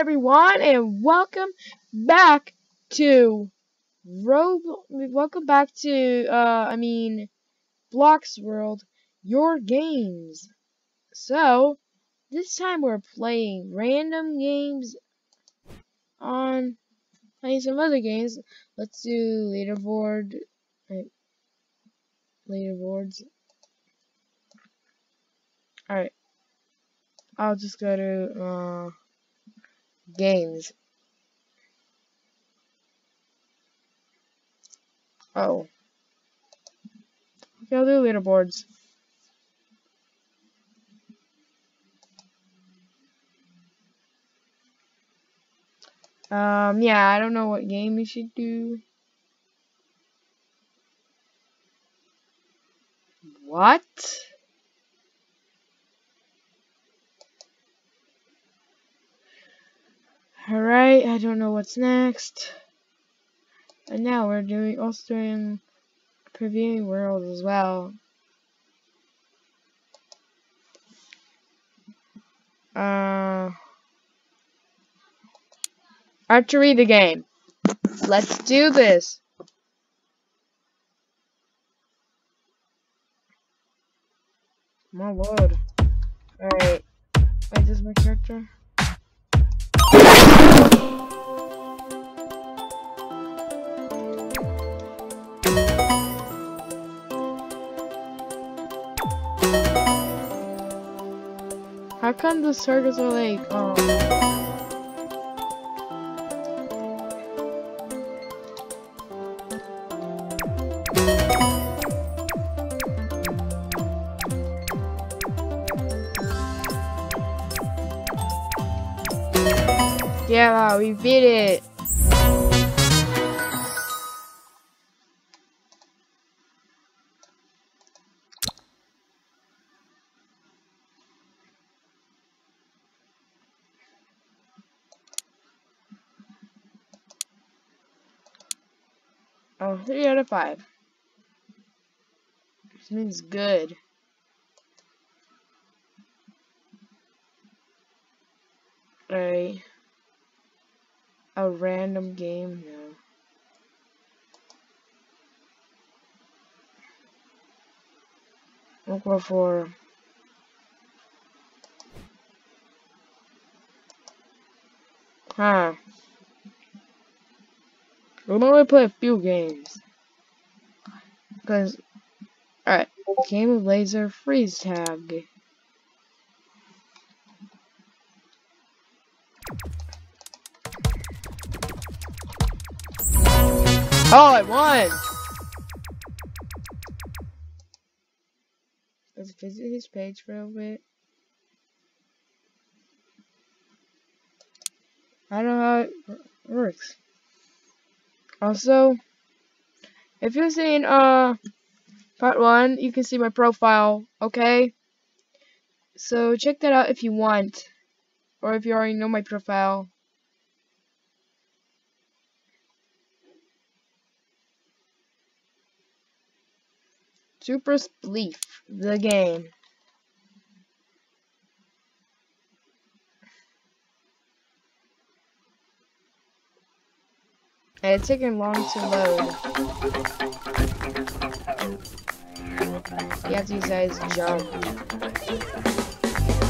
everyone, and welcome back to Rob. Welcome back to, uh, I mean, Blocksworld, your games. So, this time we're playing random games on playing some other games. Let's do leaderboard. Right. Leaderboards. Alright. I'll just go to, uh, games. Oh. Okay, I'll do leaderboards. Um, yeah, I don't know what game we should do. What? Alright, I don't know what's next. And now we're doing also doing previewing world as well. Uh Archery the game. Let's do this. My lord. Alright. Wait, this is my character? How come the circles are like, oh. Um, Yeah, we beat it. Oh, three out of five. This means good. Alright a random game? now. We'll go for Huh. We'll only play a few games. Because, alright, game of laser freeze tag. Oh, I won! Let's visit his page for a bit. I don't know how it works. Also, if you've seen uh part one, you can see my profile, okay? So check that out if you want. Or if you already know my profile. Super Spleef, the game. And it's taking long to load. You have to use that as jump.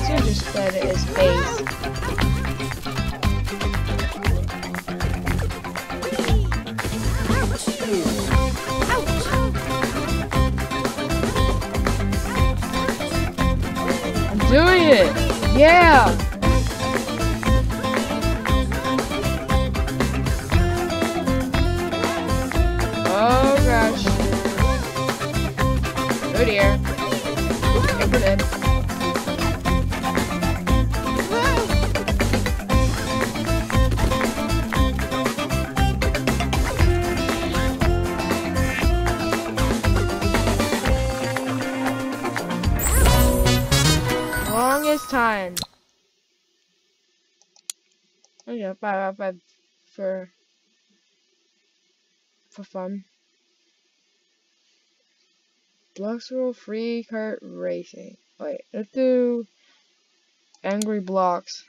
So just put it as base. Doing it! Yeah! Oh gosh. Oh dear. Five, five for for fun. rule free kart racing. Wait, let's do angry blocks.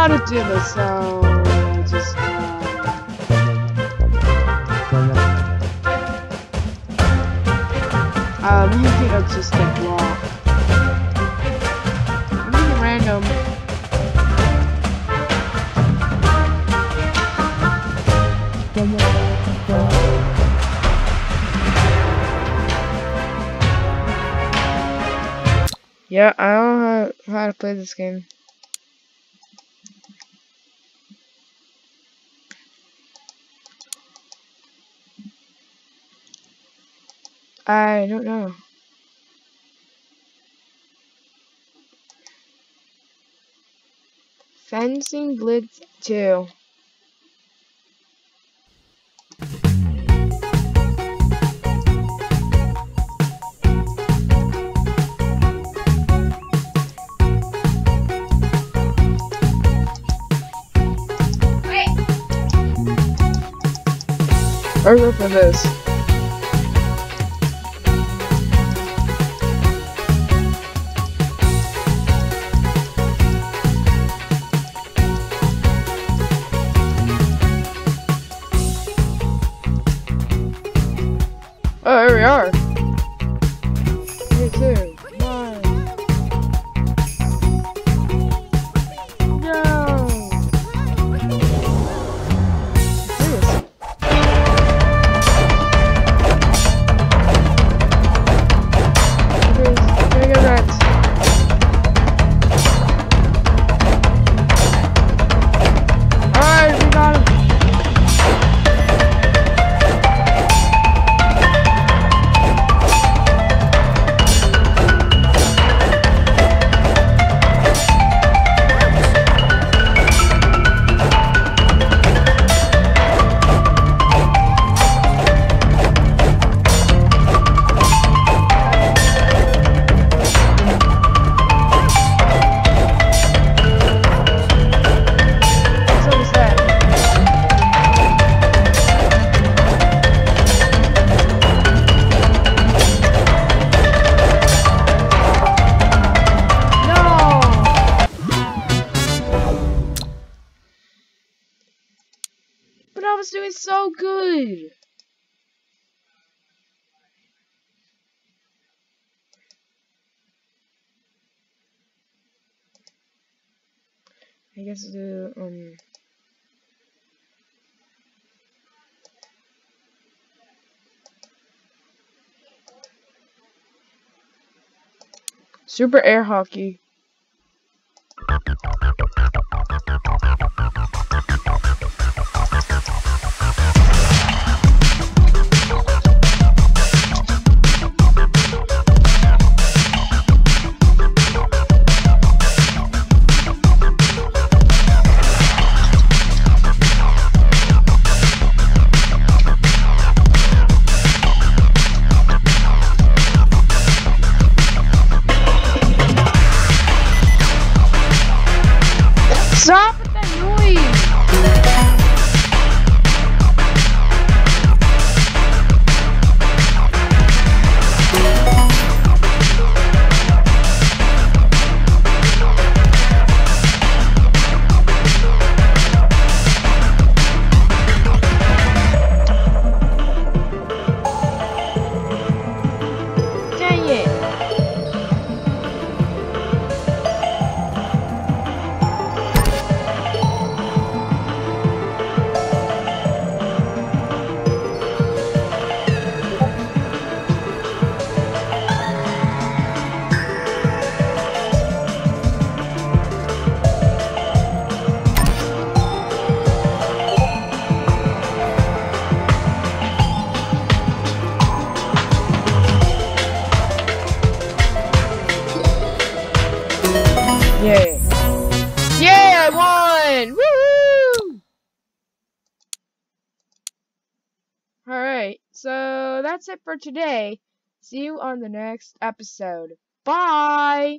How to do this, so just. Um, I think that's just a block. I'm random. Yeah, I don't know how to play this game. I don't know. Fencing Blitz 2. Or go for this. We are. I guess the, um... Super air hockey. Yay, I won! Woohoo! Alright, so that's it for today. See you on the next episode. Bye!